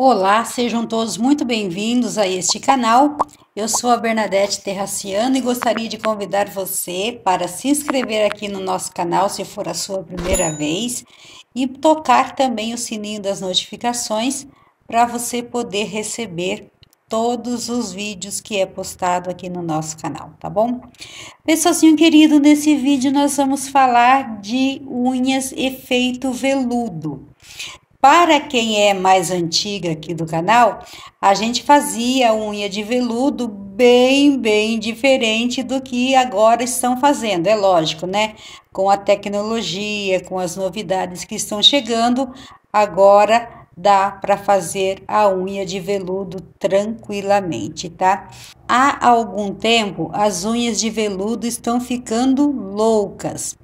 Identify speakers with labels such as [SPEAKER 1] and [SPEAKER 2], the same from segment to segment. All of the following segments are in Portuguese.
[SPEAKER 1] Olá, sejam todos muito bem-vindos a este canal. Eu sou a Bernadette Terraciano e gostaria de convidar você para se inscrever aqui no nosso canal se for a sua primeira vez e tocar também o sininho das notificações para você poder receber todos os vídeos que é postado aqui no nosso canal, tá bom? Pessoalzinho querido, nesse vídeo nós vamos falar de unhas efeito veludo. Para quem é mais antiga aqui do canal, a gente fazia unha de veludo bem, bem diferente do que agora estão fazendo, é lógico, né? Com a tecnologia, com as novidades que estão chegando, agora dá para fazer a unha de veludo tranquilamente, tá? Há algum tempo as unhas de veludo estão ficando loucas.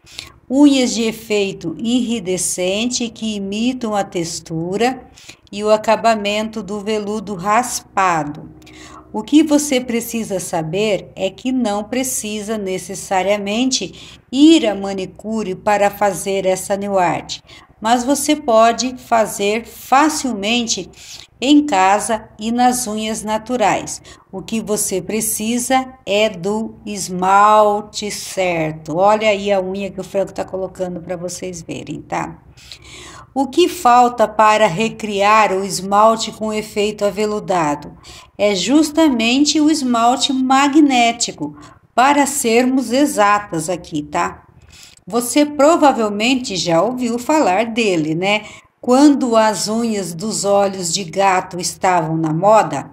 [SPEAKER 1] Unhas de efeito iridescente que imitam a textura e o acabamento do veludo raspado. O que você precisa saber é que não precisa necessariamente ir a manicure para fazer essa new art, mas você pode fazer facilmente em casa e nas unhas naturais. O que você precisa é do esmalte certo. Olha aí a unha que o Franco está colocando para vocês verem, tá? O que falta para recriar o esmalte com efeito aveludado? É justamente o esmalte magnético, para sermos exatas aqui, tá? Você provavelmente já ouviu falar dele, né? Quando as unhas dos olhos de gato estavam na moda?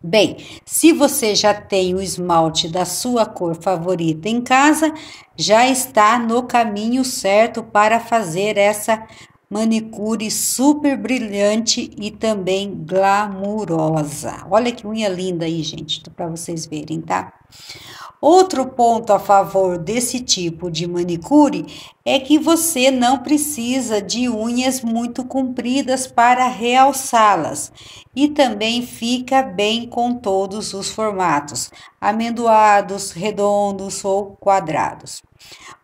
[SPEAKER 1] Bem, se você já tem o esmalte da sua cor favorita em casa, já está no caminho certo para fazer essa manicure super brilhante e também glamurosa. Olha que unha linda aí, gente, para vocês verem, tá? Outro ponto a favor desse tipo de manicure é que você não precisa de unhas muito compridas para realçá-las e também fica bem com todos os formatos, amendoados, redondos ou quadrados.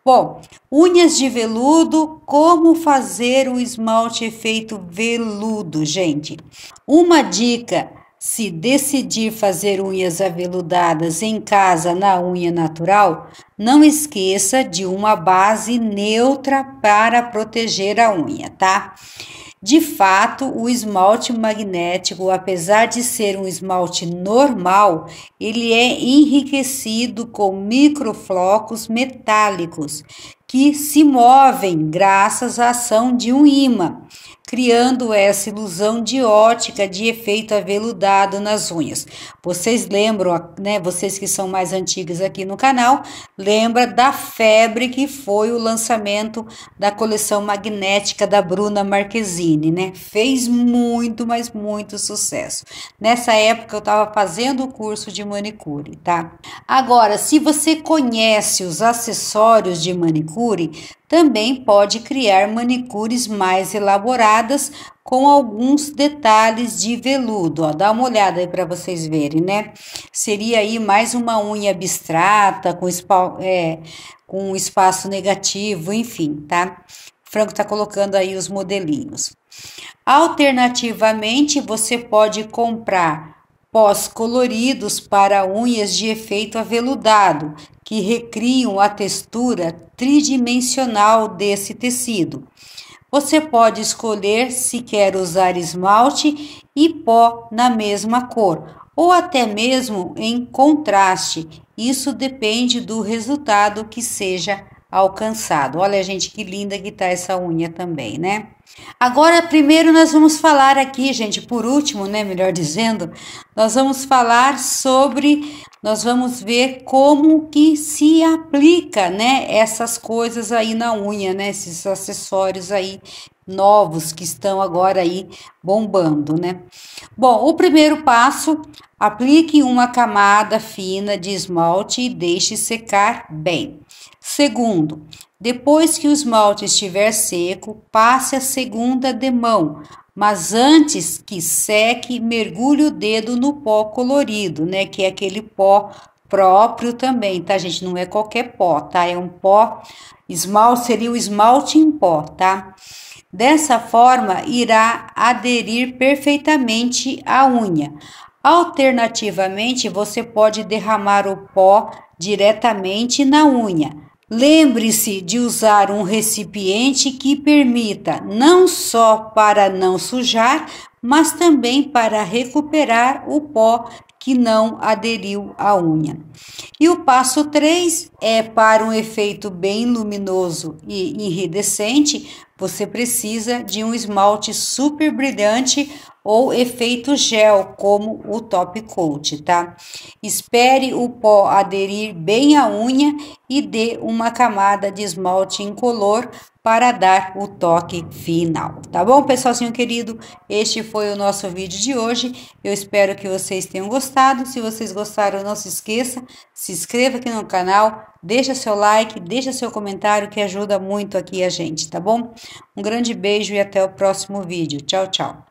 [SPEAKER 1] Bom, unhas de veludo, como fazer o esmalte efeito veludo, gente? Uma dica se decidir fazer unhas aveludadas em casa na unha natural, não esqueça de uma base neutra para proteger a unha, tá? De fato, o esmalte magnético, apesar de ser um esmalte normal, ele é enriquecido com microflocos metálicos que se movem graças à ação de um imã criando essa ilusão de ótica de efeito aveludado nas unhas. Vocês lembram, né? Vocês que são mais antigos aqui no canal, lembra da febre que foi o lançamento da coleção magnética da Bruna Marquezine, né? Fez muito, mas muito sucesso. Nessa época eu estava fazendo o curso de manicure, tá? Agora, se você conhece os acessórios de manicure, também pode criar manicures mais elaboradas com alguns detalhes de veludo. Ó, dá uma olhada aí para vocês verem, né? Seria aí mais uma unha abstrata, com, é, com espaço negativo, enfim, tá? Franco está colocando aí os modelinhos. Alternativamente, você pode comprar pós coloridos para unhas de efeito aveludado, que recriam a textura tridimensional desse tecido. Você pode escolher se quer usar esmalte e pó na mesma cor, ou até mesmo em contraste. Isso depende do resultado que seja alcançado. Olha, gente, que linda que tá essa unha também, né? Agora, primeiro nós vamos falar aqui, gente, por último, né, melhor dizendo, nós vamos falar sobre, nós vamos ver como que se aplica, né, essas coisas aí na unha, né, esses acessórios aí novos que estão agora aí bombando, né? Bom, o primeiro passo, aplique uma camada fina de esmalte e deixe secar bem. Segundo, depois que o esmalte estiver seco, passe a segunda demão, mas antes que seque, mergulhe o dedo no pó colorido, né? Que é aquele pó próprio também, tá, gente? Não é qualquer pó, tá? É um pó, esmalte, seria o esmalte em pó, tá? Dessa forma, irá aderir perfeitamente à unha. Alternativamente, você pode derramar o pó diretamente na unha. Lembre-se de usar um recipiente que permita não só para não sujar, mas também para recuperar o pó que não aderiu à unha. E o passo 3 é para um efeito bem luminoso e iridescente, você precisa de um esmalte super brilhante ou efeito gel, como o top coat, tá? Espere o pó aderir bem à unha e dê uma camada de esmalte incolor para dar o toque final, tá bom, pessoalzinho querido? Este foi o nosso vídeo de hoje. Eu espero que vocês tenham gostado. Se vocês gostaram, não se esqueça, se inscreva aqui no canal, deixa seu like, deixa seu comentário que ajuda muito aqui a gente, tá bom? Um grande beijo e até o próximo vídeo. Tchau, tchau.